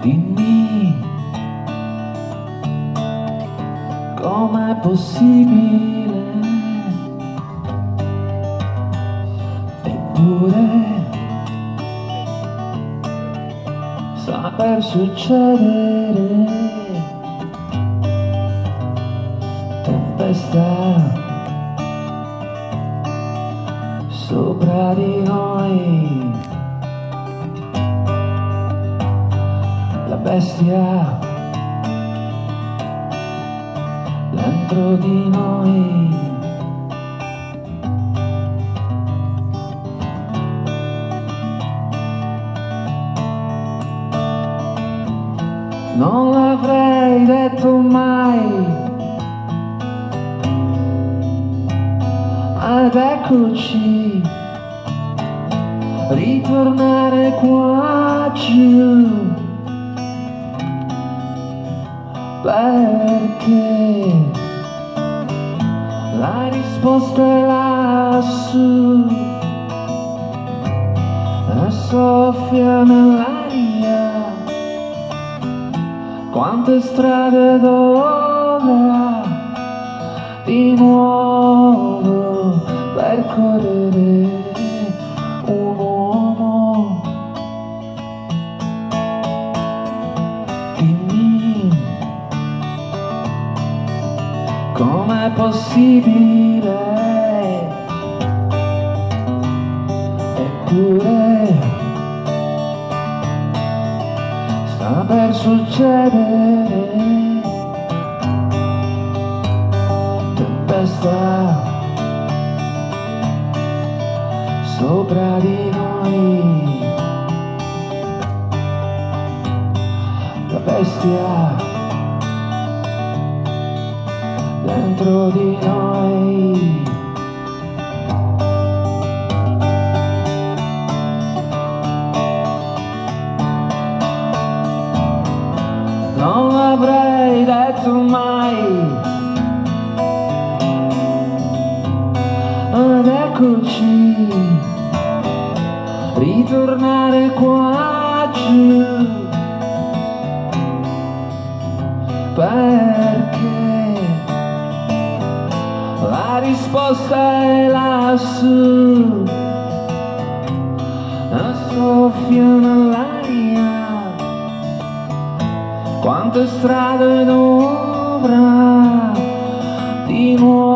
Dimmi com'è possibile? Eppure saper succedere tempesta sopra di noi bestia. Dentro di noi. Non l'avrei detto mai. Ed eccoci. Ritornare qua giù perché la risposta è lassù. E soffia nell'aria. Quante strade dovrà di nuovo percorrere com'è possibile? Eppure sta per succedere. Tempesta sopra di noi. La bestia dentro di noi. Non l'avrei detto mai. Ed eccoci. Ritornare qua risposta è lassù e soffia nell'aria. Quante strade dovrà di nuovo